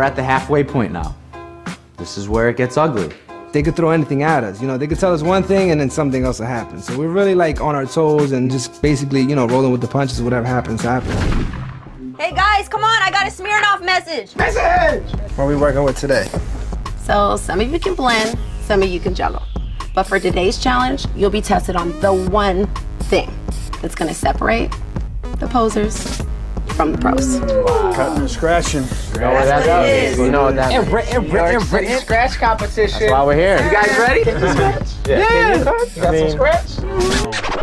we're at the halfway point now. This is where it gets ugly. They could throw anything at us. You know, they could tell us one thing and then something else will happen. So we're really like on our toes and just basically, you know, rolling with the punches. Whatever happens, happens. Hey guys, come on, I got a Smirnoff message. Message! What are we working with today? So some of you can blend, some of you can juggle. But for today's challenge, you'll be tested on the one thing that's gonna separate the posers from the pros. Cutting and scratching. You know what that is? You know what that means. Everett, Everett, Everett. Scratch competition. That's why we're here. You guys ready? Yeah. You got some scratch?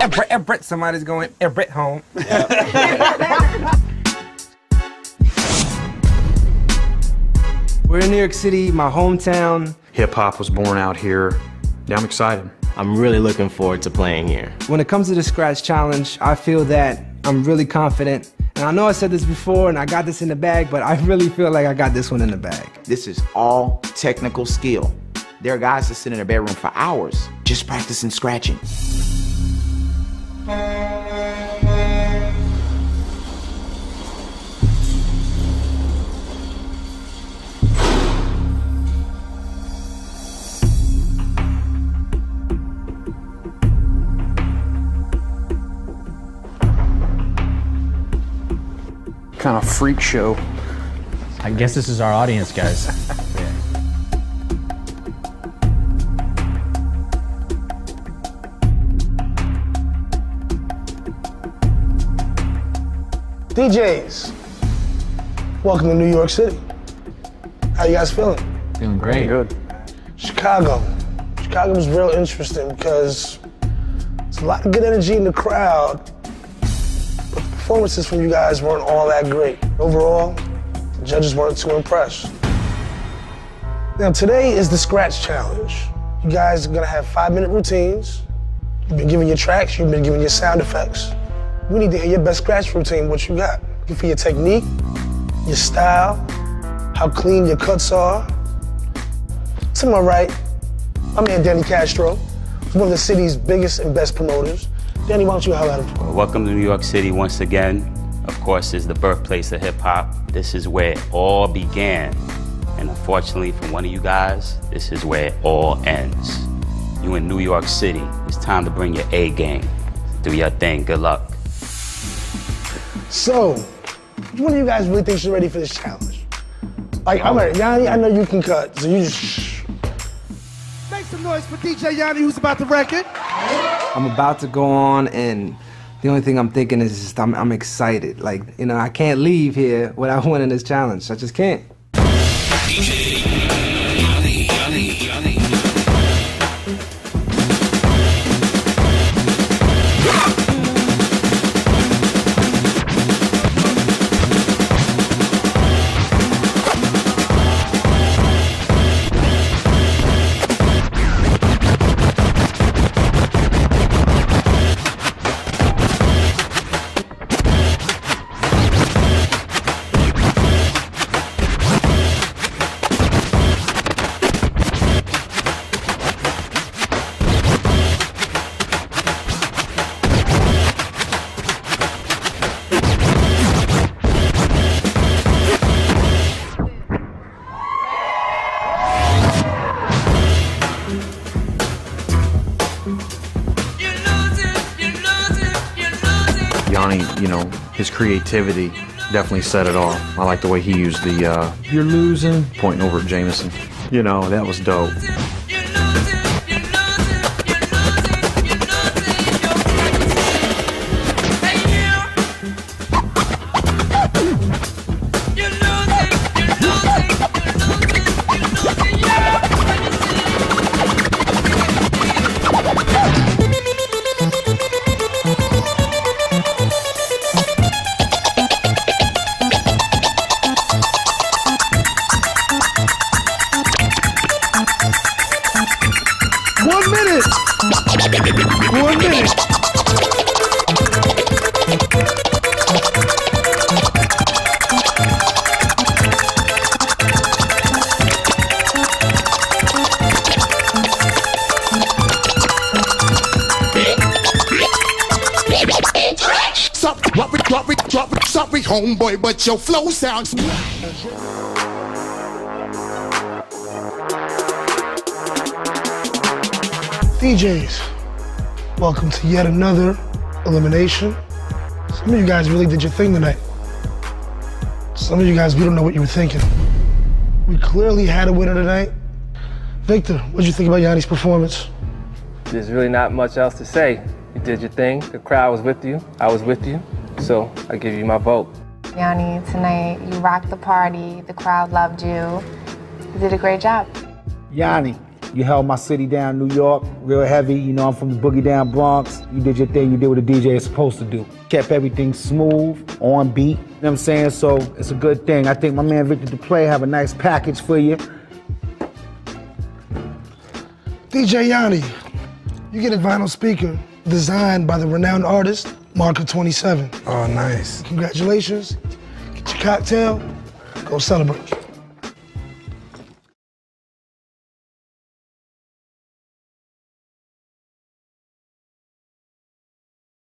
Everett, Everett. Somebody's going Everett home. We're in New York City, my hometown. Hip hop was born out here. Yeah, I'm excited. I'm really looking forward to playing here. When it comes to the scratch challenge, I feel that I'm really confident. And I know I said this before and I got this in the bag, but I really feel like I got this one in the bag. This is all technical skill. There are guys that sit in their bedroom for hours just practicing scratching. Kind of freak show. I guess this is our audience, guys. DJs, welcome to New York City. How you guys feeling? Feeling great. Good. Chicago. Chicago was real interesting because there's a lot of good energy in the crowd, but the performances from you guys weren't all that great. Overall, the judges weren't too impressed. Now, today is the scratch challenge. You guys are gonna have five minute routines. You've been giving your tracks, you've been giving your sound effects. We need to hear your best scratch routine, what you got. Looking for your technique, your style, how clean your cuts are. To my right, my man Danny Castro, one of the city's biggest and best promoters. Danny, why don't you holler at him? Welcome to New York City once again. Of course, is the birthplace of hip hop. This is where it all began. And unfortunately for one of you guys, this is where it all ends. You in New York City. It's time to bring your A game. Do your thing. Good luck. So, which one of you guys really thinks you're ready for this challenge? Like, I'm oh. ready. Yonny, I know you can cut, so you just. Make some noise for DJ Yonny, who's about to wreck it. I'm about to go on, and the only thing I'm thinking is just I'm, I'm excited. Like, you know, I can't leave here without winning this challenge. I just can't. Yonny, you know, his creativity definitely set it off. I like the way he used the uh, "you're losing" pointing over at Jameson. You know, that was dope. Drop, sorry, homeboy, but your flow sounds. DJs, welcome to yet another elimination. Some of you guys really did your thing tonight. Some of you guys, we don't know what you were thinking. We clearly had a winner tonight. Victor, what did you think about Yonny's performance? There's really not much else to say. You did your thing. The crowd was with you. I was with you. So I give you my vote. Yonny, tonight you rocked the party. The crowd loved you. You did a great job. Yonny, you held my city down, New York, real heavy. You know, I'm from the boogie down Bronx. You did your thing. You did what a DJ is supposed to do. Kept everything smooth, on beat. You know what I'm saying? So it's a good thing. I think my man Victor Duplay have a nice package for you. DJ Yonny, you get a vinyl speaker designed by the renowned artist Marker 27. Oh, nice. Congratulations. Get your cocktail. Go celebrate.